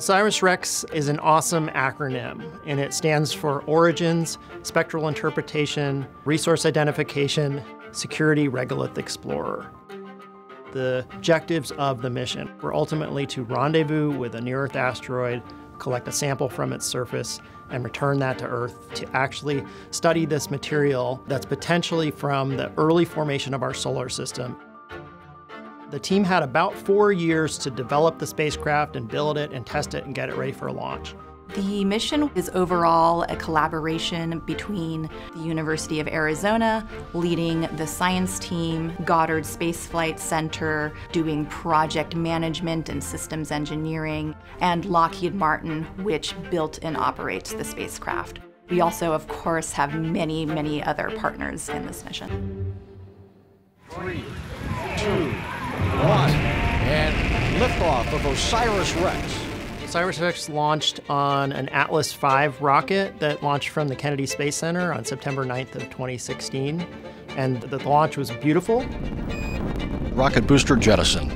OSIRIS-REx is an awesome acronym, and it stands for Origins, Spectral Interpretation, Resource Identification, Security Regolith Explorer. The objectives of the mission were ultimately to rendezvous with a near-Earth asteroid, collect a sample from its surface, and return that to Earth to actually study this material that's potentially from the early formation of our solar system. The team had about four years to develop the spacecraft and build it and test it and get it ready for launch. The mission is overall a collaboration between the University of Arizona, leading the science team, Goddard Space Flight Center, doing project management and systems engineering, and Lockheed Martin, which built and operates the spacecraft. We also, of course, have many, many other partners in this mission. Three, and of OSIRIS-REx. OSIRIS-REx launched on an Atlas V rocket that launched from the Kennedy Space Center on September 9th of 2016. And the launch was beautiful. Rocket booster jettison.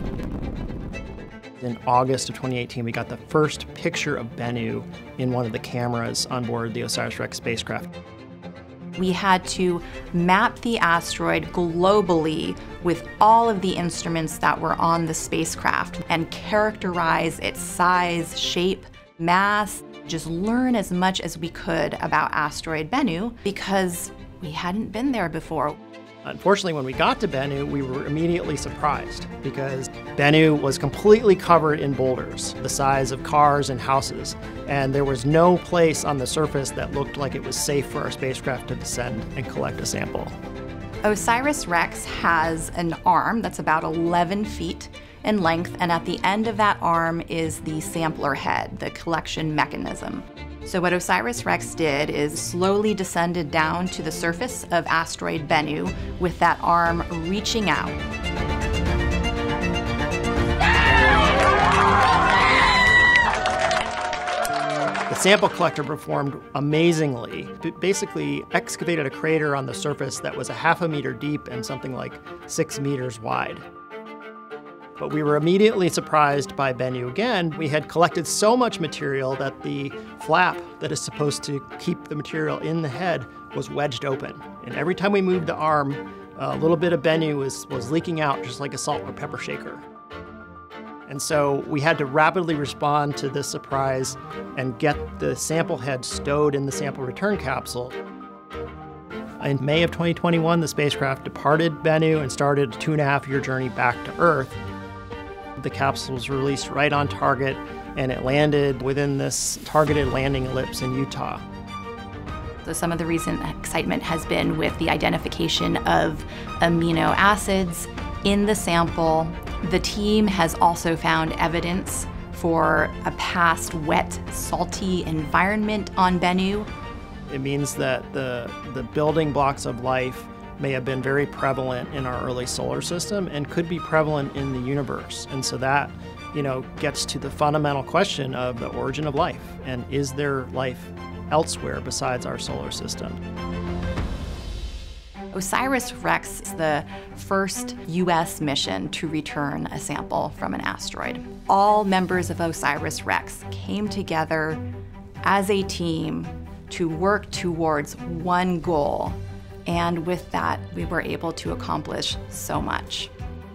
In August of 2018, we got the first picture of Bennu in one of the cameras on board the OSIRIS-REx spacecraft. We had to map the asteroid globally with all of the instruments that were on the spacecraft and characterize its size, shape, mass, just learn as much as we could about asteroid Bennu because we hadn't been there before. Unfortunately, when we got to Bennu, we were immediately surprised because Bennu was completely covered in boulders, the size of cars and houses, and there was no place on the surface that looked like it was safe for our spacecraft to descend and collect a sample. OSIRIS-REx has an arm that's about 11 feet in length, and at the end of that arm is the sampler head, the collection mechanism. So what OSIRIS-REx did is slowly descended down to the surface of asteroid Bennu with that arm reaching out. The sample collector performed amazingly. It basically excavated a crater on the surface that was a half a meter deep and something like six meters wide. But we were immediately surprised by Bennu again. We had collected so much material that the flap that is supposed to keep the material in the head was wedged open. And every time we moved the arm, a little bit of Bennu was, was leaking out just like a salt or pepper shaker. And so we had to rapidly respond to this surprise and get the sample head stowed in the sample return capsule. In May of 2021, the spacecraft departed Bennu and started a two and a half year journey back to Earth. The capsule was released right on target and it landed within this targeted landing ellipse in Utah. So some of the recent excitement has been with the identification of amino acids in the sample. The team has also found evidence for a past wet, salty environment on Bennu. It means that the, the building blocks of life may have been very prevalent in our early solar system and could be prevalent in the universe. And so that, you know, gets to the fundamental question of the origin of life and is there life elsewhere besides our solar system? OSIRIS-REx is the first U.S. mission to return a sample from an asteroid. All members of OSIRIS-REx came together as a team to work towards one goal and with that, we were able to accomplish so much.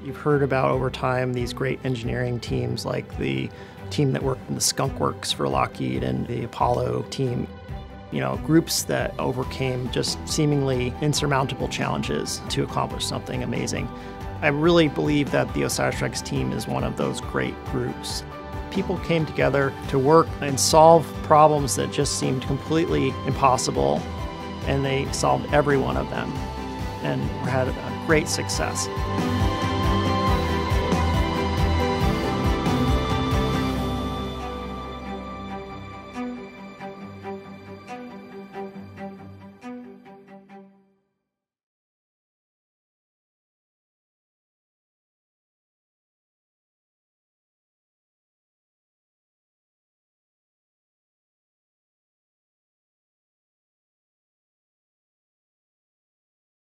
You've heard about over time these great engineering teams like the team that worked in the Skunk Works for Lockheed and the Apollo team. You know, groups that overcame just seemingly insurmountable challenges to accomplish something amazing. I really believe that the OSIRIS-REx team is one of those great groups. People came together to work and solve problems that just seemed completely impossible and they solved every one of them and had a great success.